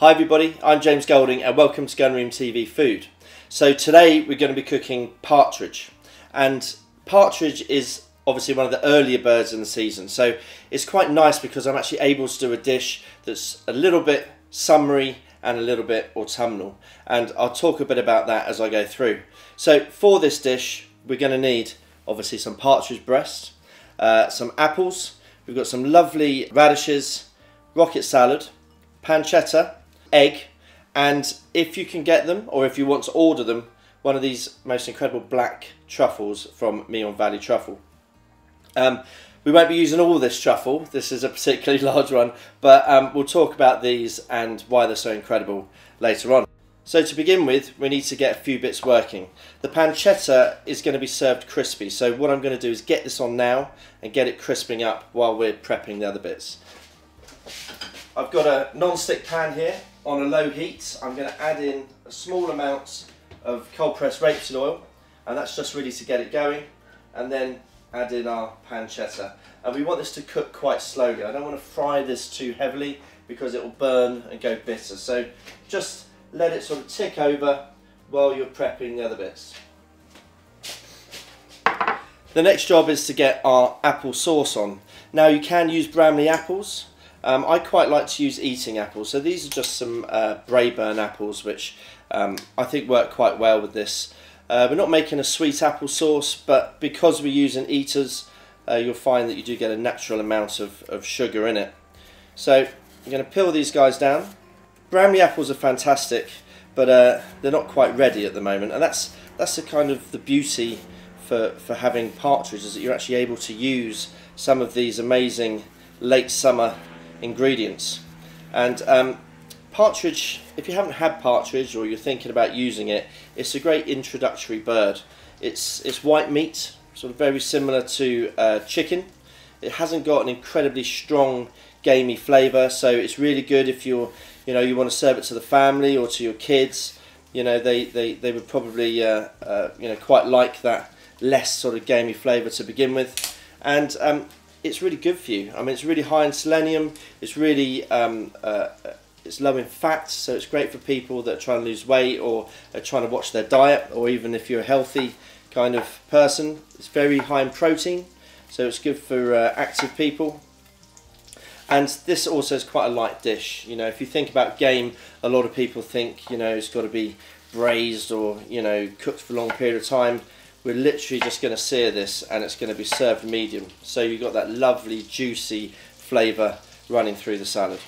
Hi everybody, I'm James Golding and welcome to Gunroom TV Food. So today we're going to be cooking partridge. And partridge is obviously one of the earlier birds in the season. So it's quite nice because I'm actually able to do a dish that's a little bit summery and a little bit autumnal. And I'll talk a bit about that as I go through. So for this dish we're going to need obviously some partridge breast, uh, some apples, we've got some lovely radishes, rocket salad, pancetta, egg, and if you can get them or if you want to order them, one of these most incredible black truffles from Meon Valley Truffle. Um, we won't be using all this truffle, this is a particularly large one, but um, we'll talk about these and why they're so incredible later on. So to begin with, we need to get a few bits working. The pancetta is going to be served crispy, so what I'm going to do is get this on now and get it crisping up while we're prepping the other bits. I've got a non-stick pan here on a low heat. I'm going to add in a small amount of cold pressed rapeseed oil and that's just really to get it going and then add in our pancetta and we want this to cook quite slowly. I don't want to fry this too heavily because it will burn and go bitter so just let it sort of tick over while you're prepping the other bits. The next job is to get our apple sauce on. Now you can use Bramley apples. Um, I quite like to use eating apples. So these are just some uh, Braeburn apples which um, I think work quite well with this. Uh, we're not making a sweet apple sauce but because we're using eaters uh, you'll find that you do get a natural amount of, of sugar in it. So I'm going to peel these guys down. Bramley apples are fantastic but uh, they're not quite ready at the moment and that's that's the kind of the beauty for, for having partridges, is that you're actually able to use some of these amazing late summer ingredients. And um, partridge, if you haven't had partridge or you're thinking about using it, it's a great introductory bird. It's, it's white meat, sort of very similar to uh, chicken. It hasn't got an incredibly strong gamey flavour, so it's really good if you're, you know, you want to serve it to the family or to your kids. You know, they, they, they would probably, uh, uh, you know, quite like that less sort of gamey flavour to begin with. And um, it's really good for you. I mean, it's really high in selenium. It's really um, uh, it's low in fat, so it's great for people that are trying to lose weight or are trying to watch their diet, or even if you're a healthy kind of person. It's very high in protein, so it's good for uh, active people. And this also is quite a light dish. You know, if you think about game, a lot of people think you know it's got to be braised or you know cooked for a long period of time we're literally just going to sear this and it's going to be served medium. So you've got that lovely juicy flavour running through the salad.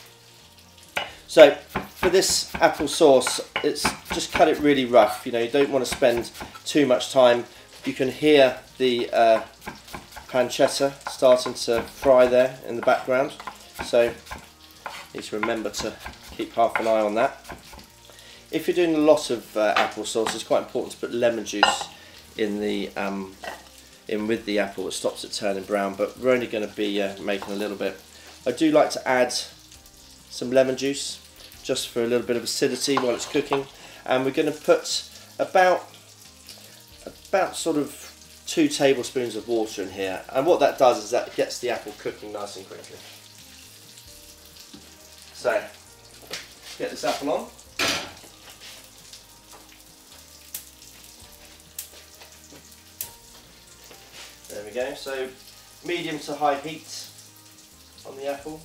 So for this apple sauce it's just cut it really rough you know you don't want to spend too much time. You can hear the uh, pancetta starting to fry there in the background. So need to remember to keep half an eye on that. If you're doing a lot of uh, apple sauce it's quite important to put lemon juice in the um, in with the apple it stops it turning brown but we're only going to be uh, making a little bit. I do like to add some lemon juice just for a little bit of acidity while it's cooking and we're going to put about about sort of two tablespoons of water in here and what that does is that gets the apple cooking nice and quickly. So get this apple on There we go. So medium to high heat on the apple.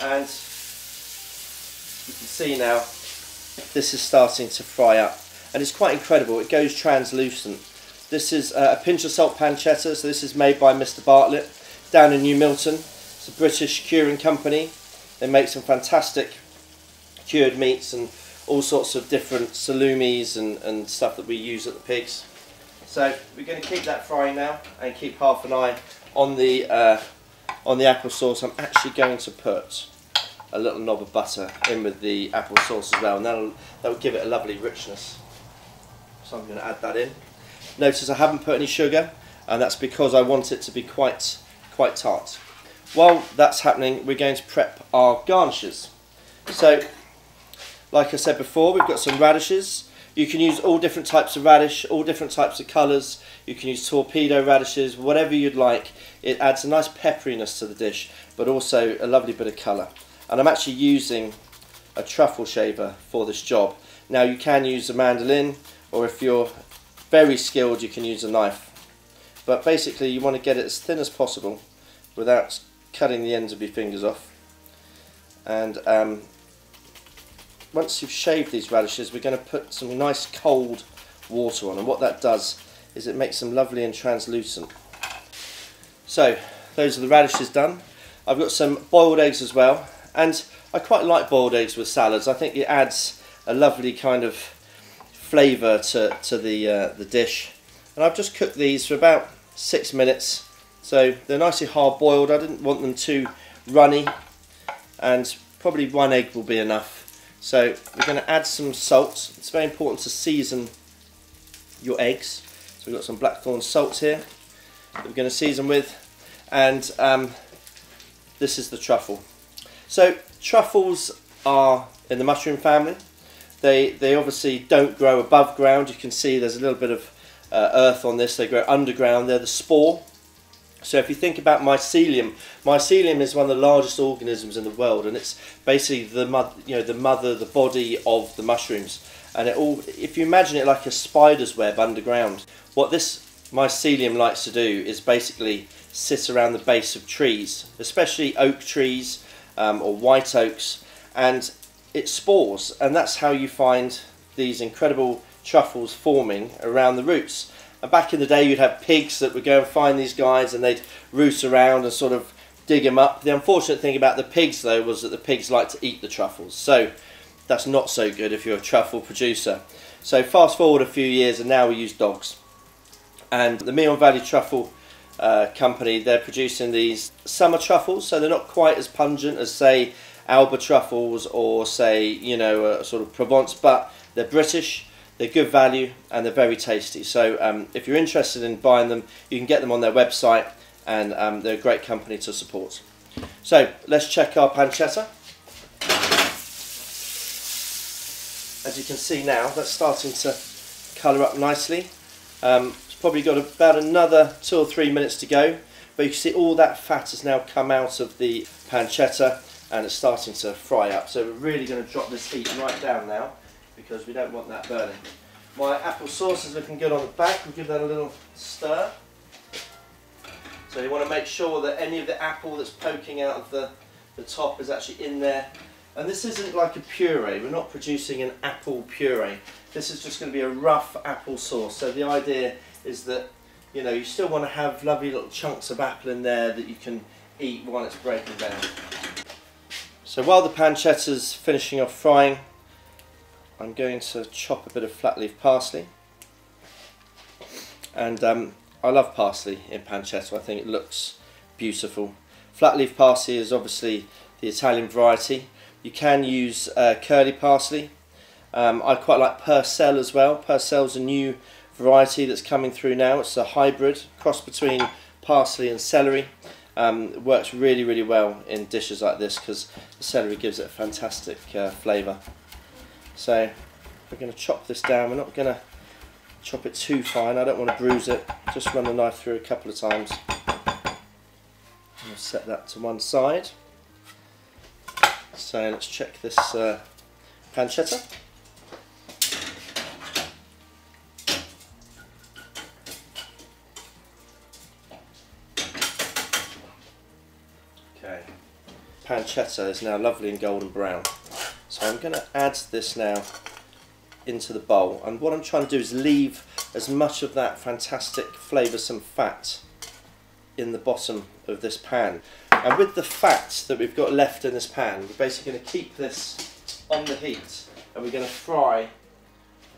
And you can see now this is starting to fry up. And it's quite incredible. It goes translucent. This is uh, a pinch of salt pancetta. So this is made by Mr. Bartlett down in New Milton. It's a British curing company. They make some fantastic cured meats and all sorts of different salumis and, and stuff that we use at the pigs. So we're going to keep that frying now and keep half an eye on the uh, on the apple sauce. I'm actually going to put a little knob of butter in with the apple sauce as well and that'll, that'll give it a lovely richness. So I'm going to add that in. Notice I haven't put any sugar and that's because I want it to be quite quite tart. While that's happening we're going to prep our garnishes. So like I said before we've got some radishes you can use all different types of radish, all different types of colours. You can use torpedo radishes, whatever you'd like. It adds a nice pepperiness to the dish, but also a lovely bit of colour. And I'm actually using a truffle shaver for this job. Now you can use a mandolin or if you're very skilled you can use a knife. But basically you want to get it as thin as possible without cutting the ends of your fingers off. And um, once you've shaved these radishes we're going to put some nice cold water on and what that does is it makes them lovely and translucent. So those are the radishes done. I've got some boiled eggs as well and I quite like boiled eggs with salads. I think it adds a lovely kind of flavour to, to the, uh, the dish. And I've just cooked these for about six minutes. So they're nicely hard boiled. I didn't want them too runny and probably one egg will be enough. So we're going to add some salt. It's very important to season your eggs. So we've got some blackthorn salt here that we're going to season with. And um, this is the truffle. So truffles are in the mushroom family. They, they obviously don't grow above ground. You can see there's a little bit of uh, earth on this. They grow underground. They're the spore. So if you think about mycelium, mycelium is one of the largest organisms in the world, and it's basically the mother, you know, the mother, the body of the mushrooms. And it all, if you imagine it like a spider's web underground, what this mycelium likes to do is basically sit around the base of trees, especially oak trees um, or white oaks, and it spores, and that's how you find these incredible truffles forming around the roots. And back in the day, you'd have pigs that would go and find these guys, and they'd roost around and sort of dig them up. The unfortunate thing about the pigs, though, was that the pigs like to eat the truffles. So that's not so good if you're a truffle producer. So fast forward a few years, and now we use dogs. And the Meon Valley Truffle uh, Company, they're producing these summer truffles, so they're not quite as pungent as, say, Alba truffles or, say, you know, a sort of Provence, but they're British they're good value and they're very tasty. So um, if you're interested in buying them, you can get them on their website and um, they're a great company to support. So let's check our pancetta. As you can see now, that's starting to colour up nicely. Um, it's probably got about another two or three minutes to go, but you can see all that fat has now come out of the pancetta and it's starting to fry up. So we're really going to drop this heat right down now because we don't want that burning. My apple sauce is looking good on the back. We'll give that a little stir. So you want to make sure that any of the apple that's poking out of the, the top is actually in there. And this isn't like a puree. We're not producing an apple puree. This is just going to be a rough apple sauce. So the idea is that you know you still want to have lovely little chunks of apple in there that you can eat while it's breaking down. So while the pancetta's finishing off frying, I'm going to chop a bit of flat leaf parsley and um, I love parsley in pancetta, I think it looks beautiful. Flat leaf parsley is obviously the Italian variety. You can use uh, curly parsley. Um, I quite like Purcell as well. Purcell's a new variety that's coming through now. It's a hybrid, cross between parsley and celery. Um, it works really, really well in dishes like this because the celery gives it a fantastic uh, flavour. So we're going to chop this down. We're not going to chop it too fine. I don't want to bruise it. Just run the knife through a couple of times. We'll set that to one side. So let's check this uh, pancetta. Okay, pancetta is now lovely and golden brown. So I'm going to add this now into the bowl and what I'm trying to do is leave as much of that fantastic flavoursome fat in the bottom of this pan. And with the fat that we've got left in this pan, we're basically going to keep this on the heat and we're going to fry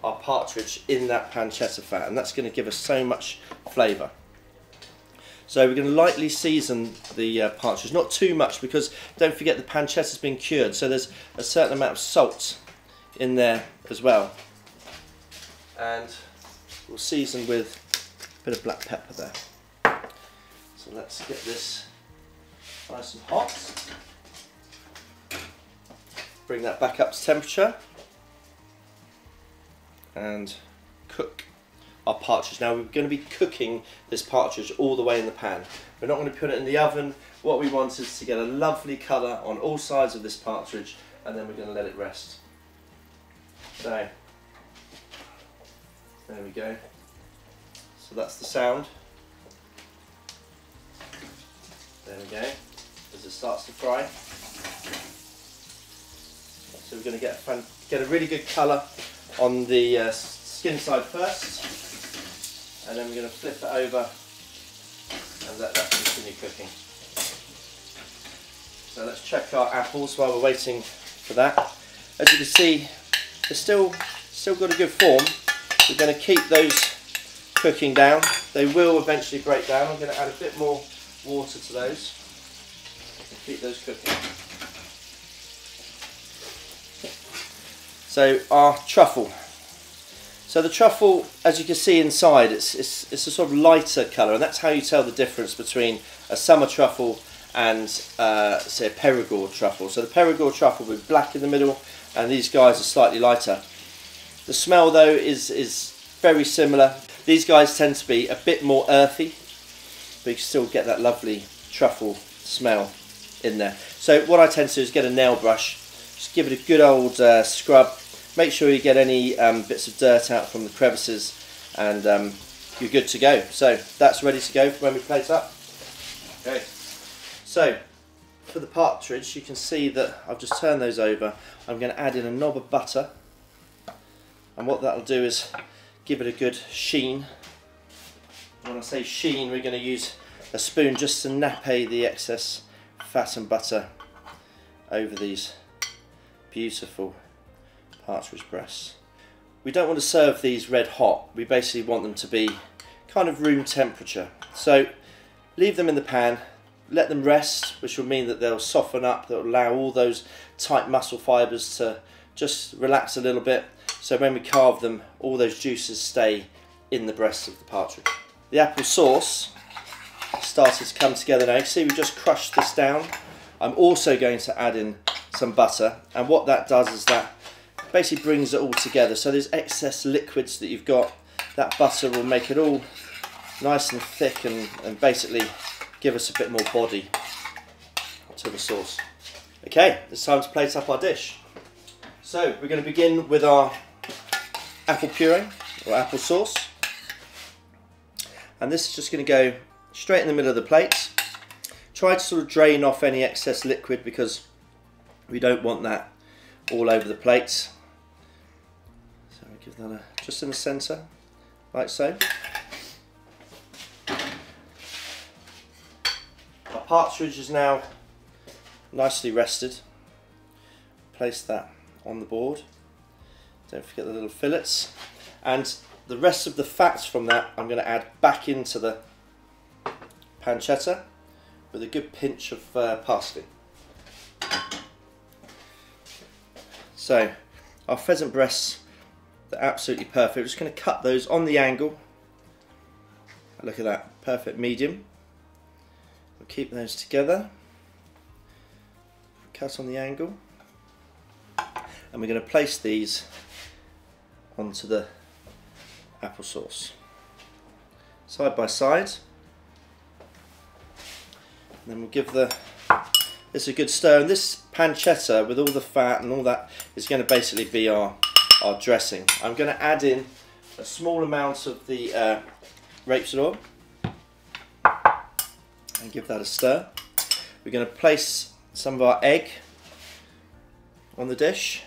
our partridge in that pancetta fat and that's going to give us so much flavour. So we're going to lightly season the uh, partridge, not too much because don't forget the pancetta's been cured, so there's a certain amount of salt in there as well. And we'll season with a bit of black pepper there. So let's get this nice and hot. Bring that back up to temperature and cook our partridge. Now we're going to be cooking this partridge all the way in the pan. We're not going to put it in the oven. What we want is to get a lovely colour on all sides of this partridge and then we're going to let it rest. So, there we go. So that's the sound. There we go, as it starts to fry. So we're going to get a, get a really good colour on the uh, skin side first, and then we're going to flip it over and let that continue cooking. So let's check our apples while we're waiting for that. As you can see, they're still, still got a good form. We're going to keep those cooking down. They will eventually break down. I'm going to add a bit more water to those and keep those cooking. So our truffle. So the truffle, as you can see inside, it's, it's, it's a sort of lighter colour and that's how you tell the difference between a summer truffle and uh, say a Perigord truffle. So the Perigord truffle will be black in the middle and these guys are slightly lighter. The smell though is, is very similar. These guys tend to be a bit more earthy but you still get that lovely truffle smell in there. So what I tend to do is get a nail brush, just give it a good old uh, scrub, make sure you get any um, bits of dirt out from the crevices and um, you're good to go. So that's ready to go when we plate up. Okay. So, for the partridge, you can see that I've just turned those over. I'm going to add in a knob of butter. And what that'll do is give it a good sheen. When I say sheen, we're going to use a spoon just to nappe the excess fat and butter over these beautiful partridge breasts. We don't want to serve these red hot. We basically want them to be kind of room temperature. So leave them in the pan, let them rest, which will mean that they'll soften up, that will allow all those tight muscle fibres to just relax a little bit. So when we carve them, all those juices stay in the breast of the partridge. The apple sauce started to come together now. You see we just crushed this down. I'm also going to add in some butter and what that does is that basically brings it all together. So there's excess liquids that you've got, that butter will make it all nice and thick and, and basically give us a bit more body to the sauce. Okay, it's time to plate up our dish. So we're going to begin with our apple puree or apple sauce. And this is just going to go straight in the middle of the plate. Try to sort of drain off any excess liquid because we don't want that all over the plate. Give that a, just in the centre, like so. Our partridge is now nicely rested. Place that on the board. Don't forget the little fillets. And the rest of the fats from that I'm going to add back into the pancetta with a good pinch of uh, parsley. So our pheasant breasts, they're absolutely perfect. Just going to cut those on the angle. Look at that, perfect medium. We'll keep those together. Cut on the angle. And we're going to place these onto the applesauce. Side by side. And then we'll give the this a good stir. And this pancetta with all the fat and all that is going to basically be our, our dressing. I'm going to add in a small amount of the uh, rapeseed oil and give that a stir. We're going to place some of our egg on the dish.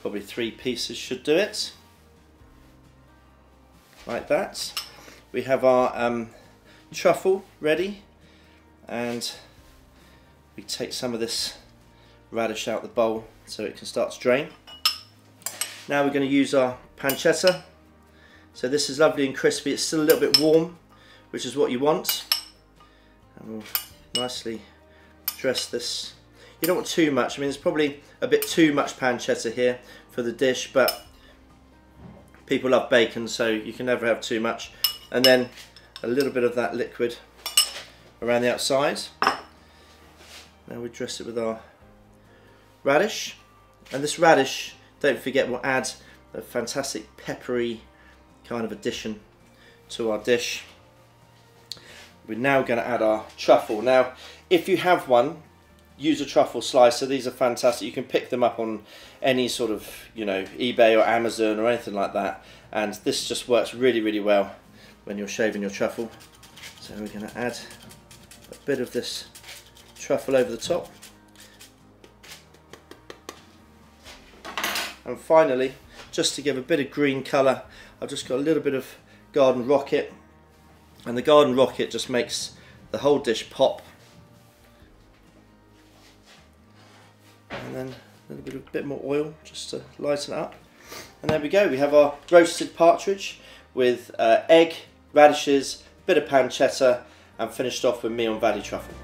Probably three pieces should do it. Like that. We have our um, truffle ready and we take some of this radish out the bowl so it can start to drain. Now we're going to use our pancetta so this is lovely and crispy. It's still a little bit warm, which is what you want. And we'll nicely dress this. You don't want too much. I mean, there's probably a bit too much pancetta here for the dish, but people love bacon, so you can never have too much. And then a little bit of that liquid around the outside. Now we dress it with our radish. And this radish, don't forget, will add a fantastic peppery kind of addition to our dish. We're now going to add our truffle. Now, if you have one, use a truffle slicer. These are fantastic. You can pick them up on any sort of, you know, eBay or Amazon or anything like that. And this just works really, really well when you're shaving your truffle. So we're going to add a bit of this truffle over the top. And finally, just to give a bit of green colour, I've just got a little bit of garden rocket. And the garden rocket just makes the whole dish pop and then a little bit, of, bit more oil just to lighten it up. And there we go, we have our roasted partridge with uh, egg, radishes, bit of pancetta and finished off with Meon Valley truffle.